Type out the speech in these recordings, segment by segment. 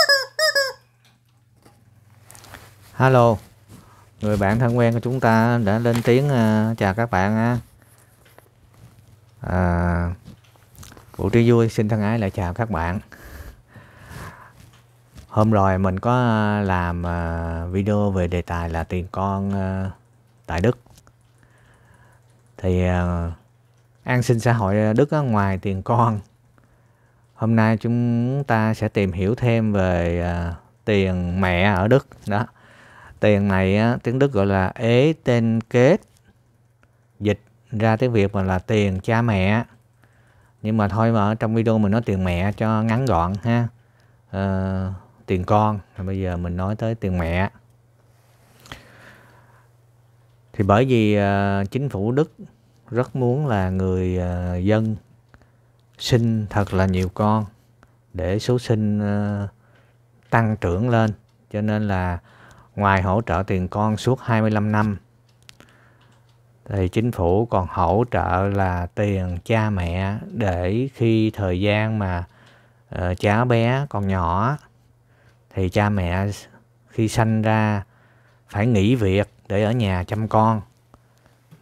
Hello, người bạn thân quen của chúng ta đã lên tiếng uh, chào các bạn ha. À, Cụ Trí Vui xin thân ái lại chào các bạn. Hôm rồi mình có à, làm uh, video về đề tài là tiền con uh, tại Đức. Thì uh, an sinh xã hội Đức ngoài tiền con, hôm nay chúng ta sẽ tìm hiểu thêm về uh, tiền mẹ ở Đức. Đó. Tiền này á, tiếng Đức gọi là ế tên kết. Dịch ra tiếng Việt mà là tiền cha mẹ. Nhưng mà thôi mà trong video mình nói tiền mẹ cho ngắn gọn ha. À, tiền con. Bây giờ mình nói tới tiền mẹ. Thì bởi vì uh, chính phủ Đức rất muốn là người uh, dân sinh thật là nhiều con để số sinh ờ, tăng trưởng lên. Cho nên là ngoài hỗ trợ tiền con suốt 25 năm thì chính phủ còn hỗ trợ là tiền cha mẹ để khi thời gian mà uh, cháu bé còn nhỏ thì cha mẹ khi sanh ra phải nghỉ việc để ở nhà chăm con.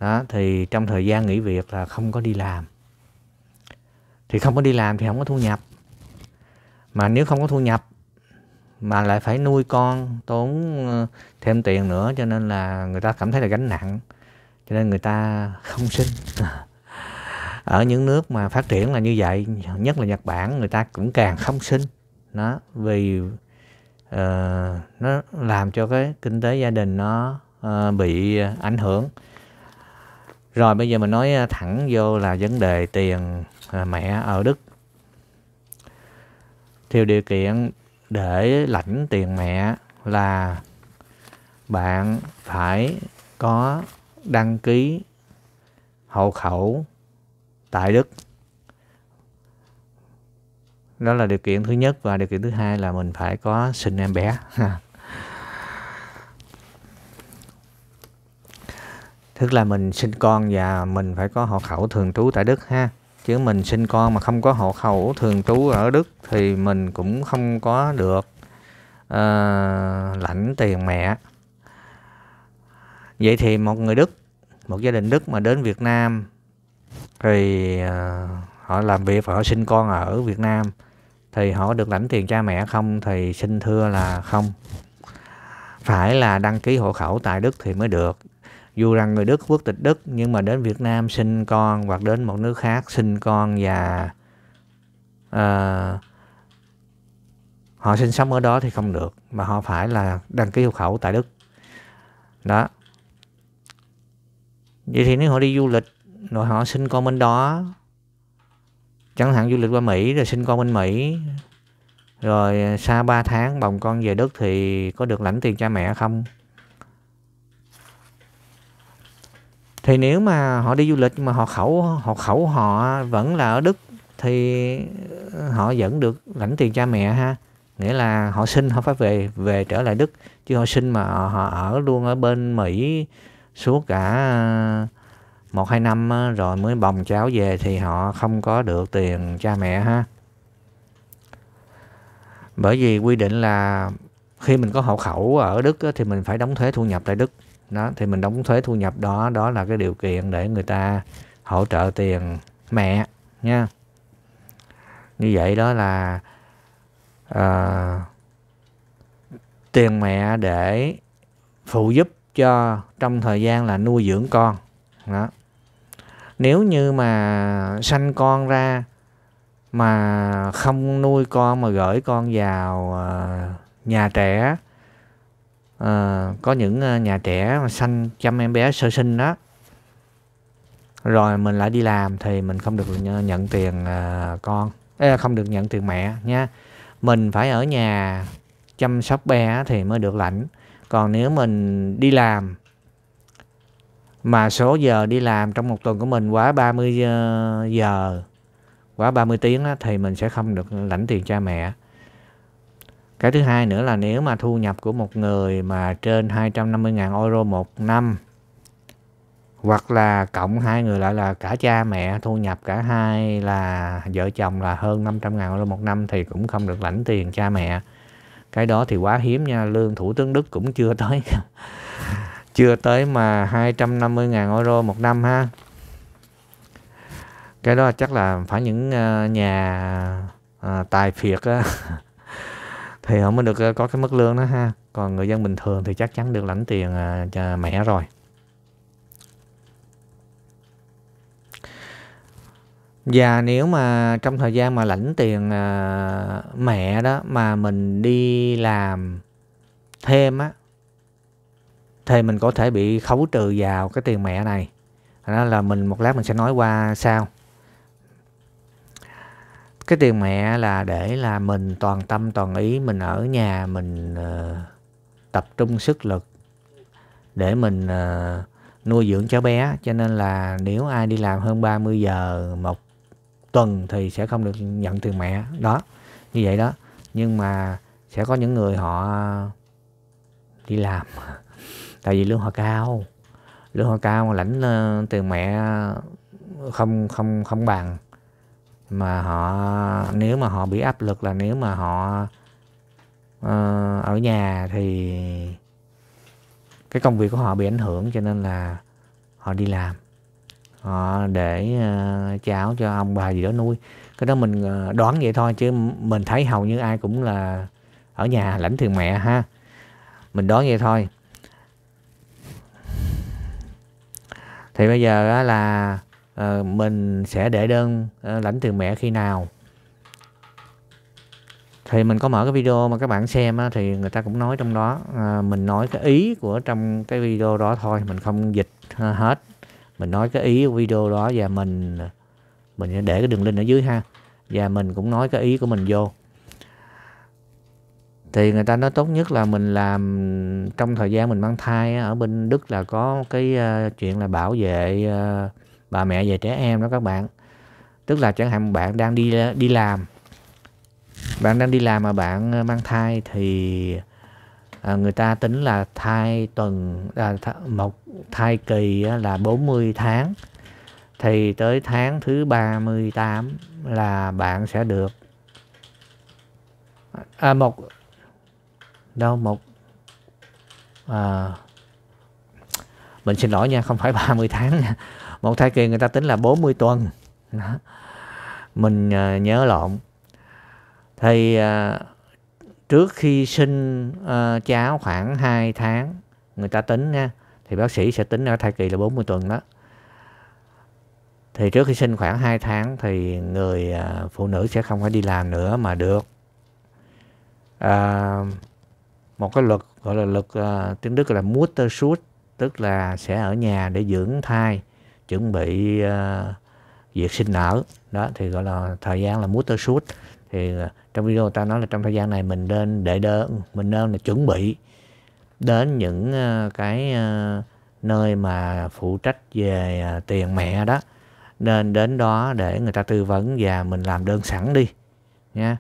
Đó thì trong thời gian nghỉ việc là không có đi làm thì không có đi làm thì không có thu nhập. Mà nếu không có thu nhập mà lại phải nuôi con tốn ờ, thêm tiền nữa cho nên là người ta cảm thấy là gánh nặng. Cho nên người ta không sinh. Ở những nước mà phát triển là như vậy nhất là Nhật Bản người ta cũng càng không sinh. Nó vì uh, nó làm cho cái kinh tế gia đình nó uh, bị ảnh hưởng. Rồi bây giờ mình nói thẳng vô là vấn đề tiền. À, mẹ ở Đức theo điều kiện để lãnh tiền mẹ là bạn phải có đăng ký hộ khẩu tại Đức. Đó là điều kiện thứ nhất và điều kiện thứ hai là mình phải có sinh em bé. Tức là mình sinh con và mình phải có hộ khẩu thường trú tại Đức ha chứ mình sinh con mà không có hộ khẩu thường trú ở Đức thì mình cũng không có được uh, lãnh tiền mẹ. Vậy thì một người Đức một gia đình Đức mà đến Việt Nam thì uh, họ làm việc và họ sinh con ở Việt Nam thì họ được lãnh tiền cha mẹ không? Thì xin thưa là không. Phải là đăng ký hộ khẩu tại Đức thì mới được dù rằng người Đức quốc tịch Đức nhưng mà đến Việt Nam sinh con hoặc đến một nước khác sinh con và uh, họ sinh sống ở đó thì không được mà họ phải là đăng ký hộ khẩu tại Đức. Đó. Vậy thì nếu họ đi du lịch rồi họ sinh con bên đó chẳng hạn du lịch qua Mỹ rồi sinh con bên Mỹ rồi xa 3 tháng bồng con về Đức thì có được lãnh tiền cha mẹ không? Thì nếu mà họ đi du lịch mà họ khẩu họ khẩu họ vẫn là ở Đức thì ờ, họ vẫn được lãnh tiền cha mẹ ha. Nghĩa là họ sinh họ phải về về trở lại Đức, chứ họ sinh mà họ ở luôn ở bên Mỹ suốt cả ờ, một, hai năm rồi mới bồng cháu về thì họ không có được tiền cha mẹ ha. Bởi vì quy định là khi mình có hộ khẩu ở Đức thì mình phải đóng thuế thu nhập tại Đức đó thì mình đóng thuế thu nhập đó đó là cái điều kiện để người ta hỗ trợ tiền mẹ nha. Như vậy đó là uh, tiền mẹ để phụ giúp cho trong thời gian là nuôi dưỡng con. Đó. Nếu như mà sanh con ra mà không nuôi con mà gửi con vào uh, nhà trẻ à, có những ờ, nhà trẻ mà sanh chăm em bé sơ sinh đó. Rồi mình lại đi làm thì mình không được nhận tiền ờ, con không được nhận tiền mẹ nha. Mình phải ở nhà chăm sóc bé thì mới được lãnh còn nếu mình đi làm mà số giờ đi làm trong một tuần của mình quá 30 giờ quá 30 tiếng đó, thì mình sẽ không được lãnh tiền cha mẹ cái thứ hai nữa là nếu mà thu nhập của một người mà trên 250.000 euro một năm, hoặc là cộng hai người lại là cả cha mẹ, thu nhập cả hai là vợ chồng là hơn 500 ngàn euro một năm, thì cũng không được lãnh tiền cha mẹ. Cái đó thì quá hiếm nha, lương thủ tướng Đức cũng chưa tới chưa tới mà 250.000 euro một năm ha. Cái đó chắc là phải những ờ, nhà ờ, tài phiệt á. thì họ mới được ờ, có cái mức lương đó ha. Còn người dân bình thường thì chắc chắn được lãnh tiền ờ, cho mẹ rồi. Và nếu mà trong thời gian mà lãnh tiền ờ, mẹ đó mà mình đi làm thêm á, thì mình có thể bị khấu trừ vào cái tiền mẹ này. Đó là mình, một lát mình sẽ nói qua sau cái tiền mẹ là để là mình toàn tâm toàn ý mình ở nhà mình uh, tập trung sức lực để mình uh, nuôi dưỡng cháu bé. Cho nên là nếu ai đi làm hơn 30 giờ một tuần thì sẽ không được nhận tiền mẹ. Đó như vậy đó. Nhưng mà sẽ có những người họ đi làm. Tại vì lương họ cao. Lương họ cao mà lãnh uh, tiền mẹ không không không bằng mà họ nếu mà họ bị áp lực là nếu mà họ uh, ở nhà thì cái công việc của họ bị ảnh hưởng cho nên là họ đi làm. Họ để ờ, uh, cháu cho ông bà gì đó nuôi. Cái đó mình ờ, đoán vậy thôi chứ mình thấy hầu như ai cũng là ở nhà lãnh thường mẹ ha. Mình đoán vậy thôi. Thì bây giờ là uh, mình sẽ để đơn uh, lãnh từ mẹ khi nào. Thì mình có mở cái video mà các bạn xem á, thì người ta cũng nói trong đó à, mình nói cái ý của trong cái video đó thôi mình không dịch hết. Mình nói cái ý của video đó và mình mình sẽ để cái đường link ở dưới ha. Và mình cũng nói cái ý của mình vô. Thì người ta nói tốt nhất là mình làm trong thời gian mình mang thai ở bên Đức là có cái uh, chuyện là bảo vệ uh, bà mẹ về trẻ em đó các bạn. Tức là chẳng hạn bạn đang đi đi làm bạn đang đi làm mà bạn ờ, mang thai thì à, người ta tính là thai tuần à, th một thai kỳ là 40 tháng. Thì tới tháng thứ 38 là bạn sẽ được à, một đâu một à, mình xin lỗi nha không phải 30 tháng nha một thai kỳ người ta tính là 40 tuần. Đó. mình uh, nhớ lộn. Thì uh, trước khi sinh uh, cháu khoảng 2 tháng người ta tính nha thì bác sĩ sẽ tính ở thai kỳ là 40 tuần đó. Thì trước khi sinh khoảng 2 tháng thì người uh, phụ nữ sẽ không phải đi làm nữa mà được. Uh, một cái luật gọi là luật uh, tiếng Đức là Mutterschutz tức là sẽ ở nhà để dưỡng thai chuẩn bị uh, việc sinh nở. Đó thì gọi là thời gian là Mutterschutz thì ờ, trong video ta nói là trong thời gian này mình nên để đơn mình nên là chuẩn bị đến những ờ, cái nơi mà phụ trách về tiền mẹ đó. Nên đến đó để người ta tư vấn và mình làm đơn sẵn đi nha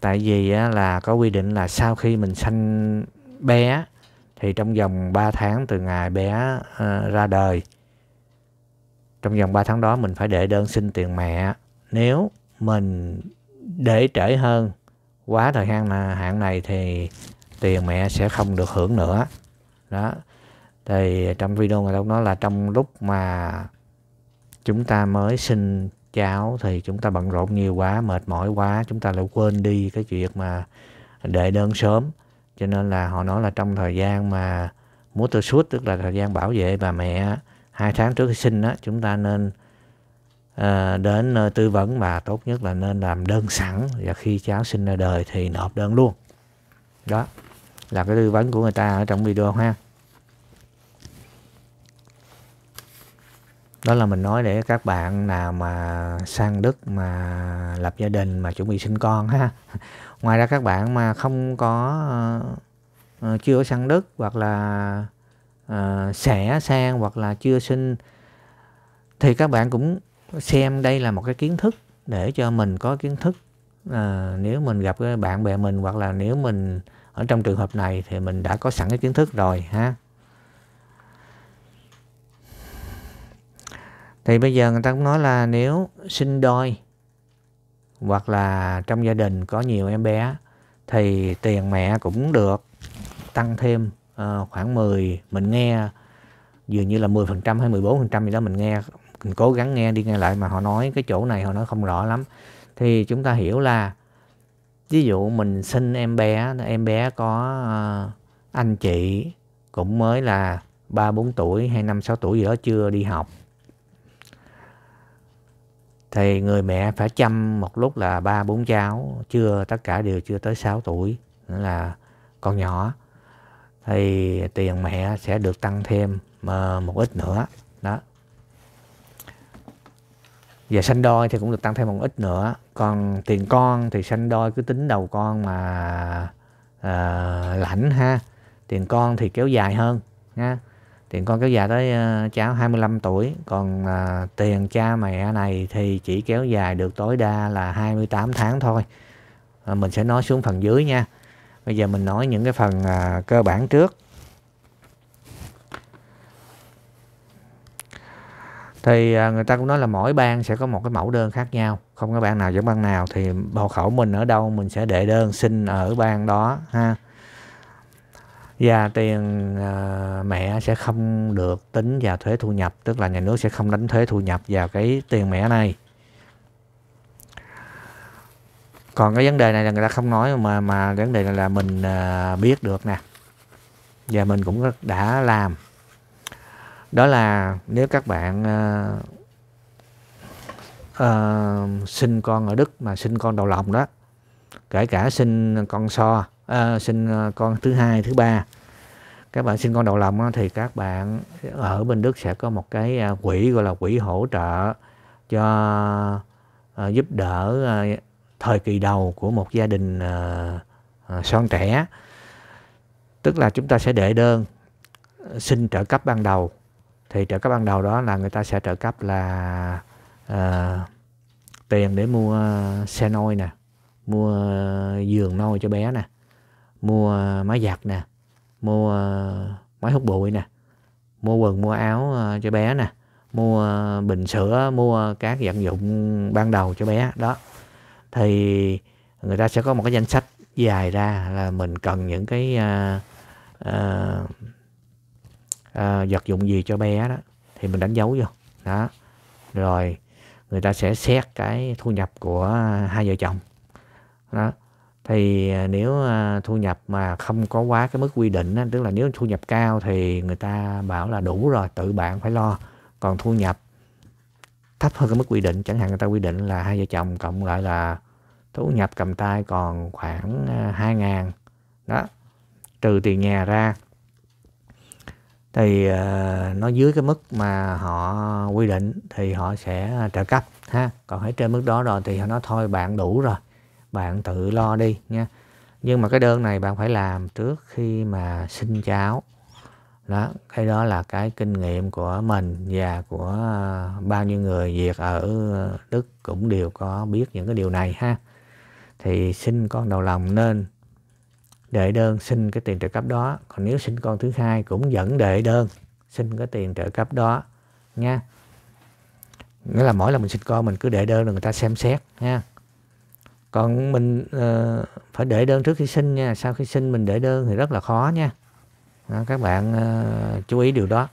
tại vì là có quy định là sau khi mình sanh bé thì trong vòng 3 tháng từ ngày bé ra đời trong vòng 3 tháng đó, mình phải để đơn xin tiền mẹ. Nếu mình để trễ hơn quá thời gian là hạn này thì tiền mẹ sẽ không được hưởng nữa. Đó. Thì trong video người ta nói là trong lúc mà chúng ta mới sinh cháu thì chúng ta bận rộn nhiều quá, mệt mỏi quá, chúng ta lại quên đi cái chuyện mà đệ đơn sớm. Cho nên là họ nói là trong thời gian mà múa tơ suốt tức là thời gian bảo vệ bà mẹ hai tháng trước khi sinh đó chúng ta nên à, đến nơi tư vấn và tốt nhất là nên làm đơn sẵn. Và khi cháu sinh ra đời thì nộp đơn luôn. Đó là cái tư vấn của người ta ở trong video ha. Đó là mình nói để các bạn nào mà sang Đức mà lập gia đình mà chuẩn bị sinh con ha. Ngoài ra các bạn mà không có uh, chưa sang Đức hoặc là uh, sang hoặc là chưa sinh thì các bạn cũng xem đây là một cái kiến thức để cho mình có kiến thức. À, nếu mình gặp cái bạn bè mình hoặc là nếu mình ở trong trường hợp này thì mình đã có sẵn cái kiến thức rồi ha. Thì bây giờ người ta cũng nói là nếu sinh đôi hoặc là trong gia đình có nhiều em bé thì tiền mẹ cũng được tăng thêm uh, khoảng 10 mình nghe dường như là 10% hay 14% gì đó mình nghe mình cố gắng nghe đi nghe lại mà họ nói cái chỗ này họ nói không rõ lắm. Thì chúng ta hiểu là ví dụ mình sinh em bé em bé có uh, anh chị cũng mới là ba bốn tuổi hay năm sáu tuổi gì đó chưa đi học. Thì người mẹ phải chăm một lúc là ba bốn cháu chưa tất cả đều chưa tới 6 tuổi nữa là con nhỏ thì tiền mẹ sẽ được tăng thêm ờ, một ít nữa. Đó. Và sanh đôi thì cũng được tăng thêm một ít nữa. Còn tiền con thì sanh đôi cứ tính đầu con mà uh, lãnh ha. Tiền con thì kéo dài hơn nha. Tiền con kéo dài tới uh, cháu 25 tuổi. Còn uh, tiền cha mẹ này thì chỉ kéo dài được tối đa là 28 tháng thôi. Uh, mình sẽ nói xuống phần dưới nha bây giờ mình nói những cái phần à, cơ bản trước. Thì à, người ta cũng nói là mỗi bang sẽ có một cái mẫu đơn khác nhau. Không có bang nào giống bang nào thì hộ khẩu mình ở đâu mình sẽ đệ đơn xin ở bang đó ha. Và tiền à, mẹ sẽ không được tính vào thuế thu nhập tức là nhà nước sẽ không đánh thuế thu nhập vào cái tiền mẹ này. Còn cái vấn đề này là người ta không nói mà mà vấn đề này là mình uh, biết được nè. Và mình cũng đã làm. Đó là nếu các bạn uh, uh, sinh con ở Đức mà sinh con đầu lòng đó kể cả sinh con so uh, sinh con thứ hai thứ ba các bạn sinh con đầu lòng đó, thì các bạn ở bên Đức sẽ có một cái quỹ gọi là quỹ hỗ trợ cho uh, giúp đỡ uh, thời kỳ đầu của một gia đình uh, son trẻ. Tức là chúng ta sẽ đệ đơn à, xin trợ cấp ban đầu. Thì trợ cấp ban đầu đó là người ta sẽ trợ cấp là uh, tiền để mua xe nôi nè mua giường nôi cho bé nè mua máy giặt nè mua máy hút bụi nè mua quần mua áo cho bé nè mua bình sữa mua các vật dụng ban đầu cho bé. Đó thì người ta sẽ có một cái danh sách dài ra là mình cần những cái uh, uh, uh, vật dụng gì cho bé đó thì mình đánh dấu vô. Đó. Rồi người ta sẽ xét cái thu nhập của hai vợ chồng. Đó. Thì à, nếu à, thu nhập mà không có quá cái mức quy định đó, tức là nếu thu nhập cao thì người ta bảo là đủ rồi tự bạn phải lo. Còn thu nhập thấp hơn cái mức quy định. Chẳng hạn người ta quy định là hai vợ chồng cộng lại là thu nhập cầm tay còn khoảng à, 2 ngàn. Đó. Trừ tiền nhà ra. Thì uh, nó dưới cái mức mà họ quy định thì họ sẽ trợ cấp ha. Còn ở trên mức đó rồi thì họ nói thôi bạn đủ rồi. Bạn tự lo đi nha. Nhưng mà cái đơn này bạn phải làm trước khi mà sinh cháu đó cái đó là cái kinh nghiệm của mình và của à, bao nhiêu người việt ở đức cũng đều có biết những cái điều này ha. Thì xin con đầu lòng nên đệ đơn xin cái tiền trợ cấp đó. Còn nếu sinh con thứ hai cũng vẫn đệ đơn xin cái tiền trợ cấp đó nha. Nghĩa là mỗi lần mình sinh con mình cứ đệ đơn là người ta xem xét nha. Còn mình uh, phải đệ đơn trước khi sinh nha. Sau khi sinh mình đệ đơn thì rất là khó nha đó, các bạn uh, chú ý điều đó.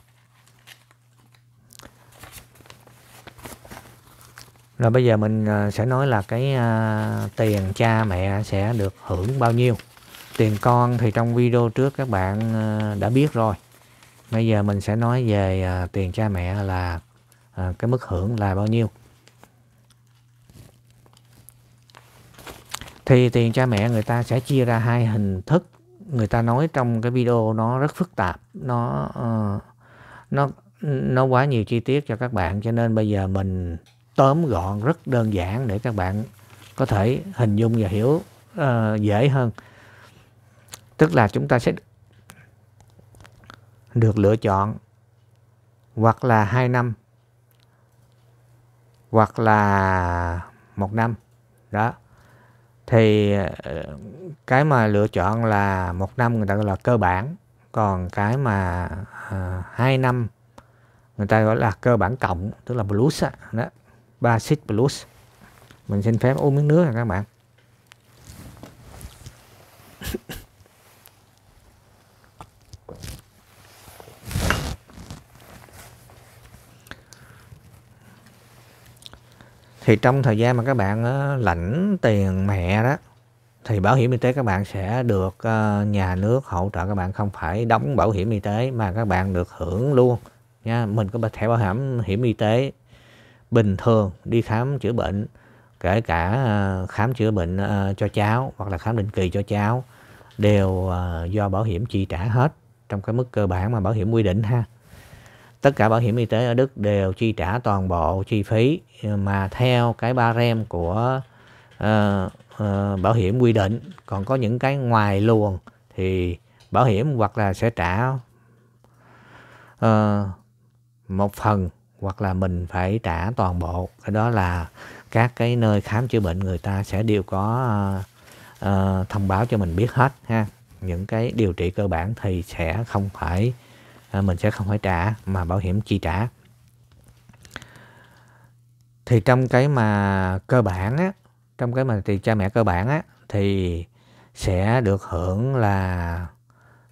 Rồi bây giờ mình uh, sẽ nói là cái uh, tiền cha mẹ sẽ được hưởng bao nhiêu. Tiền con thì trong video trước các bạn uh, đã biết rồi. Bây giờ mình sẽ nói về uh, tiền cha mẹ là uh, cái mức hưởng là bao nhiêu. Thì tiền cha mẹ người ta sẽ chia ra hai hình thức người ta nói trong cái video nó rất phức tạp nó ờ, nó nó quá nhiều chi tiết cho các bạn cho nên bây giờ mình tóm gọn rất đơn giản để các bạn có thể hình dung và hiểu uh, dễ hơn. Tức là chúng ta sẽ được lựa chọn hoặc là hai năm hoặc là một năm. Đó thì ờ, cái mà lựa chọn là một năm người ta gọi là cơ bản. Còn cái mà uh, hai năm người ta gọi là cơ bản cộng tức là blues đó, đó. Basic blues. Mình xin phép uống miếng nước nha các bạn. Thì trong thời gian mà các bạn ờ, lãnh tiền mẹ đó, thì bảo hiểm y tế các bạn sẽ được ờ, nhà nước hỗ trợ các bạn không phải đóng bảo hiểm y tế mà các bạn được hưởng luôn, nha. Mình có thẻ bảo hiểm hiểm y tế bình thường, đi khám chữa bệnh, kể cả ờ, khám chữa bệnh cho cháu hoặc là khám định kỳ cho cháu đều do bảo hiểm chi trả hết trong cái mức cơ bản mà bảo hiểm quy định ha tất cả bảo hiểm y tế ở Đức đều chi trả toàn bộ chi phí mà theo cái ba rem của uh, uh, bảo hiểm quy định. Còn có những cái ngoài luồng thì bảo hiểm hoặc là sẽ trả uh, một phần hoặc là mình phải trả toàn bộ. Cái đó là các cái nơi khám chữa bệnh người ta sẽ đều có uh, uh, thông báo cho mình biết hết ha. Những cái điều trị cơ bản thì sẽ không phải Ờ, mình sẽ không phải trả mà bảo hiểm chi trả thì trong cái mà cơ bản á trong cái mà thì cha mẹ cơ bản á thì sẽ được hưởng là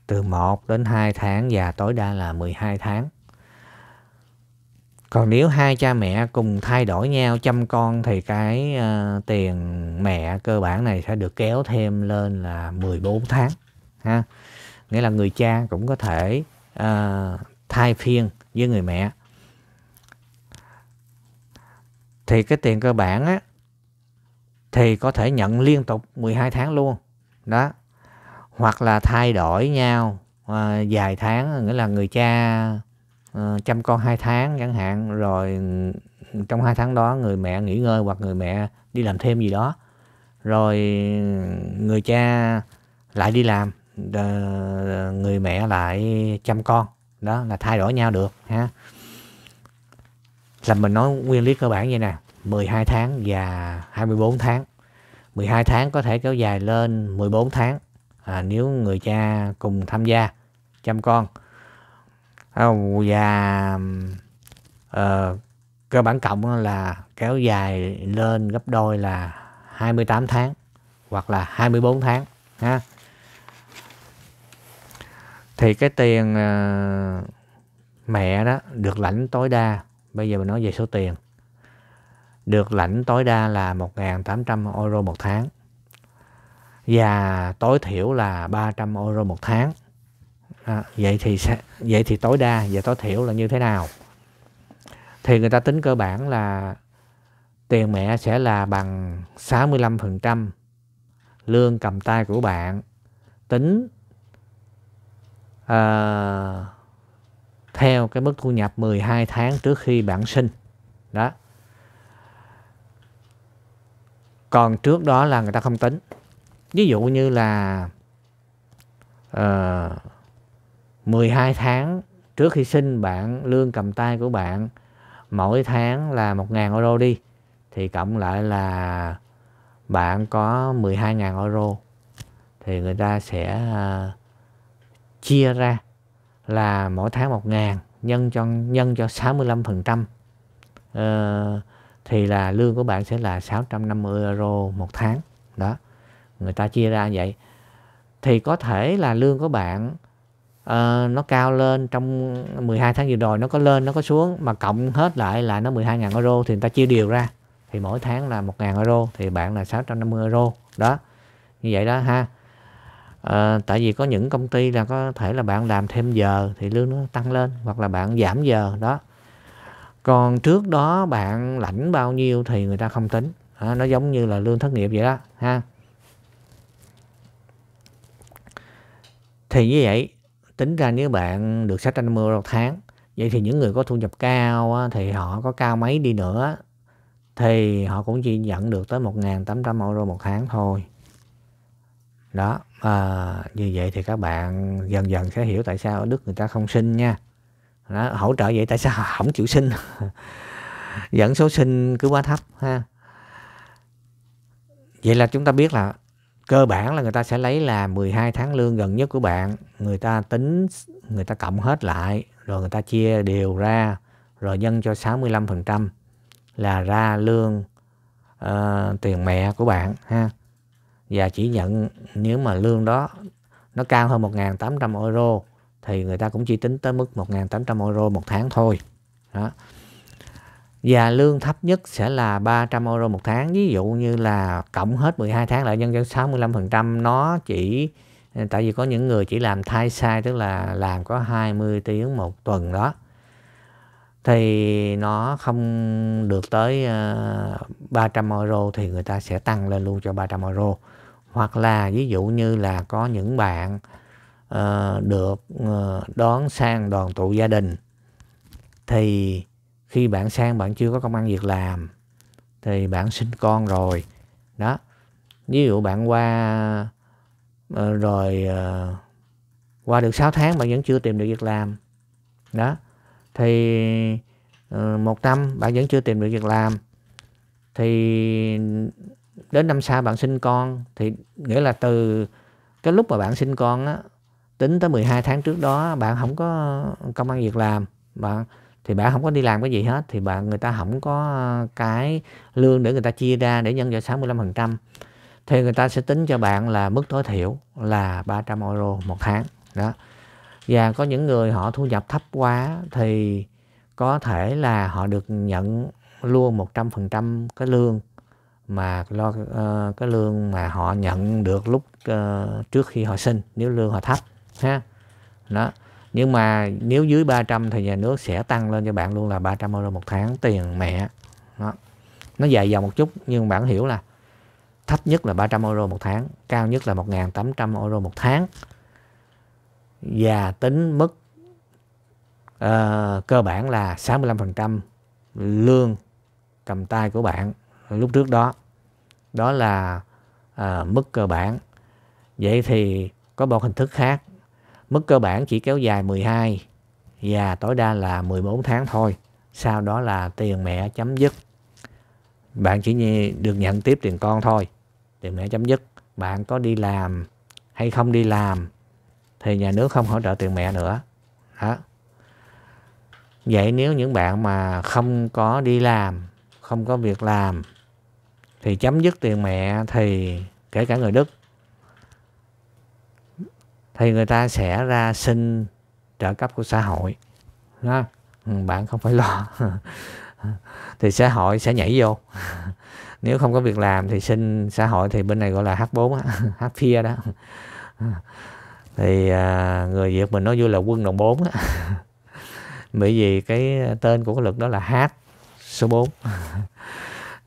từ 1 đến 2 tháng và tối đa là 12 tháng. Còn nếu hai cha mẹ cùng thay đổi nhau chăm con thì cái uh, tiền mẹ cơ bản này sẽ được kéo thêm lên là 14 tháng ha. Nghĩa là người cha cũng có thể uh, thay phiên với người mẹ. Thì cái tiền cơ bản á thì có thể nhận liên tục 12 tháng luôn. Đó. Hoặc là thay đổi nhau à, vài tháng nghĩa là người cha à, chăm con hai tháng chẳng hạn rồi trong hai tháng đó người mẹ nghỉ ngơi hoặc người mẹ đi làm thêm gì đó. Rồi người cha lại đi làm người mẹ lại chăm con. Đó là thay đổi nhau được ha. Là mình nói nguyên lý cơ bản vậy nè 12 tháng và 24 tháng. 12 tháng có thể kéo dài lên 14 tháng. À, nếu người cha cùng tham gia chăm con. À, và uh, cơ bản cộng là kéo dài lên gấp đôi là 28 tháng hoặc là 24 tháng ha thì cái tiền uh, mẹ đó được lãnh tối đa bây giờ mình nói về số tiền được lãnh tối đa là 1.800 euro một tháng. Và tối thiểu là 300 euro một tháng. À, vậy thì vậy thì tối đa và tối thiểu là như thế nào? Thì người ta tính cơ bản là tiền mẹ sẽ là bằng 65% lương cầm tay của bạn. Tính à, theo cái mức thu nhập 12 tháng trước khi bạn sinh. Đó. Còn trước đó là người ta không tính. Ví dụ như là ờ, uh, 12 tháng trước khi sinh bạn lương cầm tay của bạn mỗi tháng là 1.000 euro đi thì cộng lại là bạn có 12.000 euro thì người ta sẽ uh, chia ra là mỗi tháng 1 ngàn nhân cho nhân cho 65% uh, ờ, thì là lương của bạn sẽ là 650 euro một tháng. Đó người ta chia ra vậy. Thì có thể là lương của bạn uh, nó cao lên trong 12 tháng vừa rồi nó có lên nó có xuống mà cộng hết lại là nó 12.000 euro thì người ta chia đều ra. Thì mỗi tháng là 1.000 euro thì bạn là 650 euro. Đó như vậy đó ha à, tại vì có những công ty là có thể là bạn làm thêm giờ thì lương nó tăng lên hoặc là bạn giảm giờ đó. Còn trước đó bạn lãnh bao nhiêu thì người ta không tính. À, nó giống như là lương thất nghiệp vậy đó ha. Thì như vậy tính ra nếu bạn được 650 mưa một tháng vậy thì những người có thu nhập cao á, thì họ có cao mấy đi nữa thì họ cũng chỉ nhận được tới 1.800 euro một tháng thôi. Đó à, như vậy thì các bạn dần dần sẽ hiểu tại sao ở Đức người ta không sinh nha. Đó, hỗ trợ vậy tại sao không chịu sinh dẫn số sinh cứ quá thấp ha. Vậy là chúng ta biết là cơ bản là người ta sẽ lấy là 12 tháng lương gần nhất của bạn. Người ta tính người ta cộng hết lại rồi người ta chia đều ra rồi nhân cho 65% là ra lương uh, tiền mẹ của bạn ha và chỉ nhận nếu mà lương đó nó cao hơn 1.800 euro thì người ta cũng chỉ tính tới mức 1.800 euro một tháng thôi. Đó. Và lương thấp nhất sẽ là 300 euro một tháng. Ví dụ như là cộng hết 12 tháng lại nhân cho 65% nó chỉ, tại vì có những người chỉ làm thai sai, tức là làm có 20 tiếng một tuần đó. Thì nó không được tới ờ, 300 euro thì người ta sẽ tăng lên luôn cho 300 euro hoặc là ví dụ như là có những bạn uh, được uh, đón sang đoàn tụ gia đình thì khi bạn sang bạn chưa có công ăn việc làm thì bạn sinh con rồi. Đó. Ví dụ bạn qua uh, rồi uh, qua được 6 tháng bạn vẫn chưa tìm được việc làm. Đó. Thì uh, một năm bạn vẫn chưa tìm được việc làm. Thì đến năm sau bạn sinh con, thì nghĩa là từ cái lúc mà bạn sinh con á, tính tới 12 tháng trước đó, bạn không có công ăn việc làm, bạn, thì bạn không có đi làm cái gì hết, thì bạn, người ta không có cái lương để người ta chia ra để nhân cho 65% thì người ta sẽ tính cho bạn là mức tối thiểu là 300 euro một tháng, đó. Và có những người họ thu nhập thấp quá thì có thể là họ được nhận luôn 100% cái lương mà lo uh, cái lương mà họ nhận được lúc uh, trước khi họ sinh nếu lương họ thấp ha. Đó. Nhưng mà nếu dưới 300 thì nhà nước sẽ tăng lên cho bạn luôn là 300 euro một tháng tiền mẹ. Đó. nó dài dòng một chút nhưng bạn hiểu là thấp nhất là 300 euro một tháng cao nhất là 1.800 euro một tháng. Và tính mức uh, cơ bản là 65% lương cầm tay của bạn lúc trước đó. Đó là à, mức cơ bản. Vậy thì có một hình thức khác. Mức cơ bản chỉ kéo dài 12 và tối đa là 14 tháng thôi. Sau đó là tiền mẹ chấm dứt. Bạn chỉ được nhận tiếp tiền con thôi. Tiền mẹ chấm dứt. Bạn có đi làm hay không đi làm thì nhà nước không hỗ trợ tiền mẹ nữa. Đó. Vậy nếu những bạn mà không có đi làm không có việc làm thì chấm dứt tiền mẹ thì kể cả người đức. Thì người ta sẽ ra xin trợ cấp của xã hội. Đó. Ừ, bạn không phải lo. Thì xã hội sẽ nhảy vô. Nếu không có việc làm thì xin xã hội thì bên này gọi là H4 H4 đó. Thì à, người Việt mình nói vui là quân đồng 4 bởi vì cái tên của cái luật đó là H số 4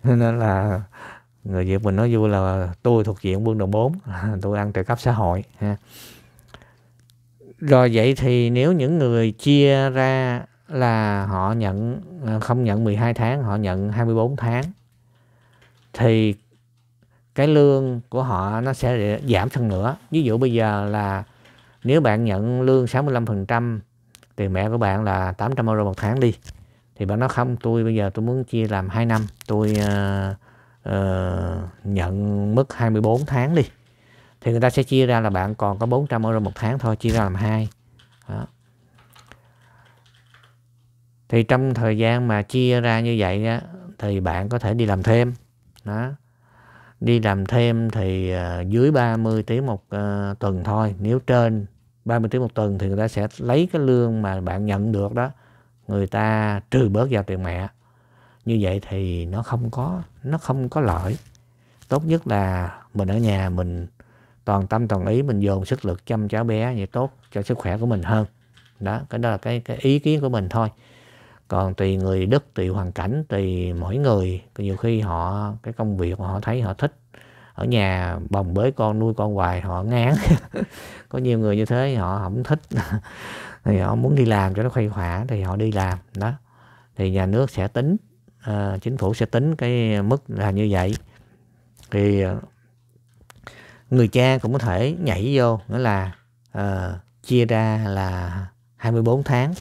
nên là người Việt mình nói vui là tôi thuộc diện quân đồng 4 tôi ăn trợ cấp xã hội ha. Rồi vậy thì nếu những người chia ra là họ nhận ờ, không nhận 12 tháng họ nhận 24 tháng thì cái lương của họ nó sẽ giảm phân nữa. Ví dụ bây giờ là nếu bạn nhận lương 65% tiền mẹ của bạn là 800 euro một tháng đi thì bạn nói không tôi bây giờ tôi muốn chia làm 2 năm tôi uh, uh, nhận mức 24 tháng đi. Thì người ta sẽ chia ra là bạn còn có 400 euro một tháng thôi chia ra làm hai. Đó. thì trong thời gian mà chia ra như vậy á, thì bạn có thể đi làm thêm. Đó. Đi làm thêm thì ờ, dưới 30 tiếng một uh, tuần thôi. Nếu trên 30 tiếng một tuần thì người ta sẽ lấy cái lương mà bạn nhận được đó. Người ta trừ bớt vào tiền mẹ như vậy thì nó không có, nó không có lợi. Tốt nhất là mình ở nhà mình toàn tâm toàn ý, mình dồn sức lực chăm cháu bé vậy tốt cho sức khỏe của mình hơn. Đó, cái đó là cái cái ý kiến của mình thôi. Còn tùy người đức, tùy hoàn cảnh, tùy mỗi người nhiều khi họ, cái công việc mà họ thấy họ thích, ở nhà bồng bế con, nuôi con hoài họ ngán. Có nhiều người như thế họ không thích. Thì họ muốn đi làm cho nó khuây khỏa thì họ đi làm, đó. Thì nhà nước sẽ tính à, chính phủ sẽ tính cái mức là như vậy. Thì à, người cha cũng có thể nhảy vô nghĩa là à, chia ra là 24 tháng.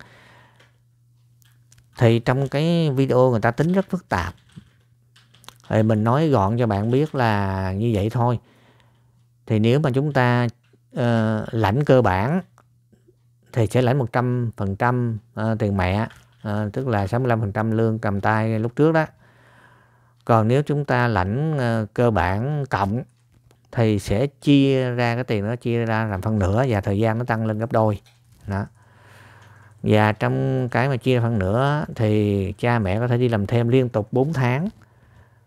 Thì trong cái video người ta tính rất phức tạp. Thì mình nói gọn cho bạn biết là như vậy thôi. Thì nếu mà chúng ta uh, lãnh cơ bản thì sẽ lãnh 100% uh, ờ, tiền mẹ à, tức là 65% lương cầm tay lúc trước đó. Còn nếu chúng ta lãnh uh, cơ bản cộng thì sẽ chia ra cái tiền đó chia ra làm phân nửa và thời gian nó tăng lên gấp đôi. Đó. Và trong cái mà chia phân nửa thì cha mẹ có thể đi làm thêm liên tục 4 tháng.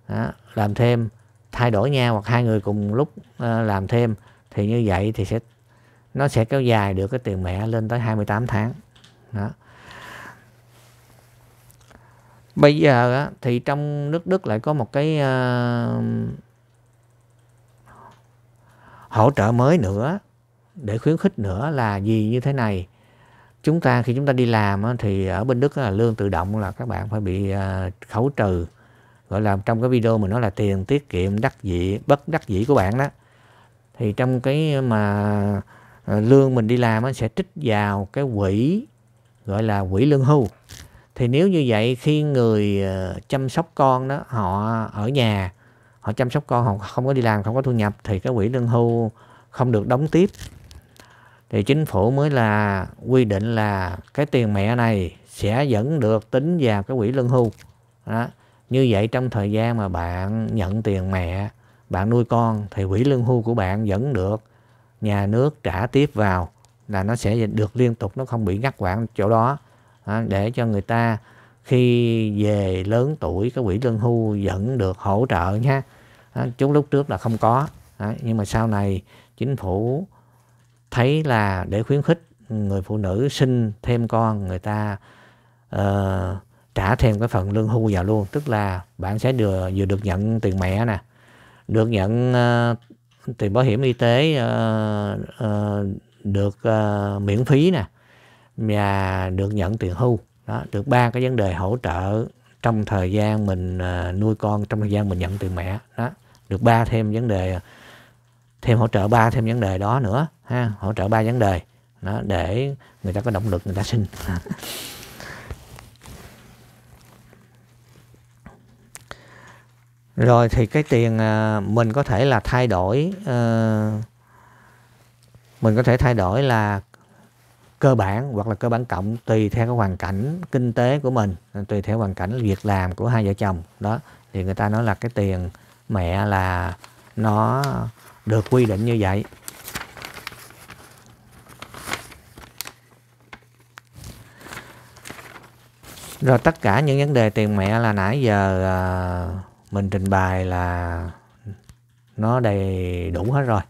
Đó, làm thêm thay đổi nhau hoặc hai người cùng lúc uh, làm thêm thì như vậy thì sẽ nó sẽ kéo dài được cái tiền mẹ lên tới 28 tháng. Đó bây giờ á, thì trong nước Đức lại có một cái uh, hỗ trợ mới nữa để khuyến khích nữa là gì như thế này. Chúng ta khi chúng ta đi làm á, thì ở bên Đức là lương tự động là các bạn phải bị uh, khấu trừ. Gọi là trong cái video mình nói là tiền tiết kiệm đắc dĩ bất đắc dĩ của bạn đó. Thì trong cái mà ờ, lương mình đi làm nó sẽ trích vào cái quỹ gọi là quỹ lương hưu thì nếu như vậy, khi người ờ, chăm sóc con đó, họ ở nhà, họ chăm sóc con, họ không có đi làm, không có thu nhập, thì cái quỹ lương hưu không được đóng tiếp. Thì chính phủ mới là quy định là cái tiền mẹ này sẽ vẫn được tính vào cái quỹ lương hưu. Đó. như vậy trong thời gian mà bạn nhận tiền mẹ, bạn nuôi con, thì quỹ lương hưu của bạn vẫn được nhà nước trả tiếp vào, là nó sẽ được liên tục, nó không bị ngắt quãng chỗ đó để cho người ta khi về lớn tuổi cái quỹ lương hưu vẫn được hỗ trợ nha. Chúng lúc trước là không có. Nhưng mà sau này chính phủ thấy là để khuyến khích người phụ nữ sinh thêm con người ta uh, trả thêm cái phần lương hưu vào luôn. Tức là bạn sẽ vừa vừa được nhận tiền mẹ nè được nhận uh, tiền bảo hiểm y tế uh, uh, được uh, miễn phí nè và được nhận tiền hưu. Đó được ba cái vấn đề hỗ trợ trong thời gian mình à, nuôi con trong thời gian mình nhận tiền mẹ. Đó được ba thêm vấn đề thêm hỗ trợ ba thêm vấn đề đó nữa ha hỗ trợ ba vấn đề. Đó để người ta có động lực người ta sinh. Rồi thì cái tiền à, mình có thể là thay đổi uh, mình có thể thay đổi là cơ bản hoặc là cơ bản cộng tùy theo cái hoàn cảnh kinh tế của mình, tùy theo hoàn cảnh việc làm của hai vợ chồng. Đó, thì người ta nói là cái tiền mẹ là nó được quy định như vậy. Rồi tất cả những vấn đề tiền mẹ là nãy giờ à, mình trình bày là nó đầy đủ hết rồi.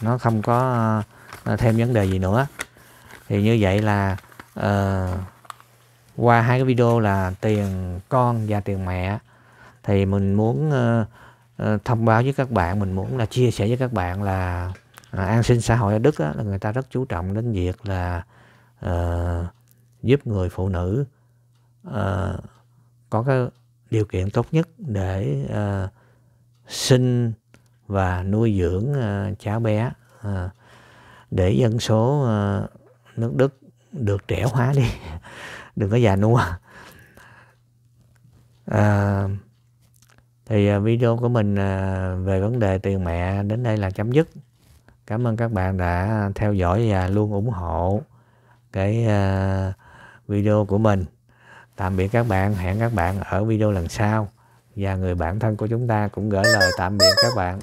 Nó không có à, thêm vấn đề gì nữa thì như vậy là uh, qua hai cái video là tiền con và tiền mẹ thì mình muốn uh, uh, thông báo với các bạn mình muốn là chia sẻ với các bạn là uh, an sinh xã hội ở Đức á, là người ta rất chú trọng đến việc là uh, giúp người phụ nữ uh, có cái điều kiện tốt nhất để uh, sinh và nuôi dưỡng uh, cháu bé uh, để dân số uh, nước Đức được trẻ hóa đi. Đừng có già nua. À, thì à, video của mình à, về vấn đề tiền mẹ đến đây là chấm dứt. Cảm ơn các bạn đã theo dõi và luôn ủng hộ cái à, video của mình. Tạm biệt các bạn hẹn các bạn ở video lần sau. Và người bạn thân của chúng ta cũng gửi lời tạm biệt các bạn.